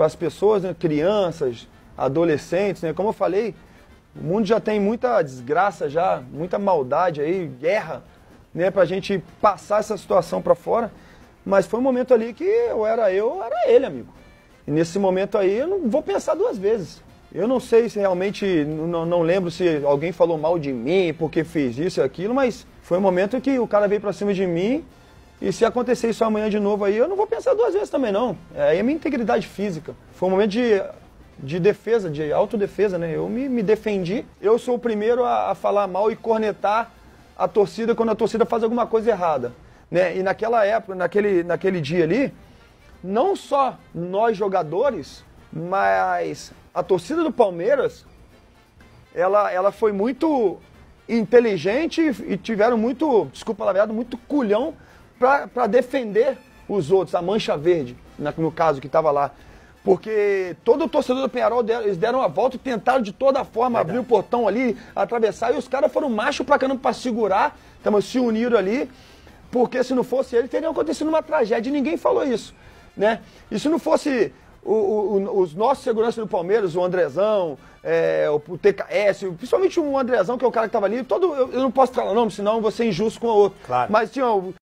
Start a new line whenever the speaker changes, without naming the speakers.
para as pessoas, né, crianças, adolescentes, né? Como eu falei, o mundo já tem muita desgraça já, muita maldade aí, guerra, né, pra gente passar essa situação para fora. Mas foi um momento ali que eu era eu, era ele, amigo. E nesse momento aí eu não vou pensar duas vezes. Eu não sei se realmente, não, não lembro se alguém falou mal de mim porque fez isso e aquilo, mas foi um momento que o cara veio pra cima de mim e se acontecer isso amanhã de novo aí, eu não vou pensar duas vezes também não. Aí é minha integridade física. Foi um momento de, de defesa, de autodefesa, né? Eu me, me defendi. Eu sou o primeiro a, a falar mal e cornetar a torcida quando a torcida faz alguma coisa errada. Né? E naquela época, naquele, naquele dia ali, não só nós jogadores, mas a torcida do Palmeiras, ela, ela foi muito inteligente e tiveram muito, desculpa a muito culhão para defender os outros, a mancha verde, no caso, que estava lá. Porque todo o torcedor do Penharol, deram, eles deram a volta e tentaram de toda forma Verdade. abrir o portão ali, atravessar, e os caras foram macho pra caramba pra segurar, então, se uniram ali, porque se não fosse ele, teria acontecido uma tragédia, e ninguém falou isso, né? E se não fosse o, o, os nossos seguranças do Palmeiras, o Andrezão, é, o TKS, principalmente o Andrezão, que é o cara que estava ali, todo, eu, eu, não posso falar nome, senão eu vou ser injusto com o outro. Claro. Mas tinha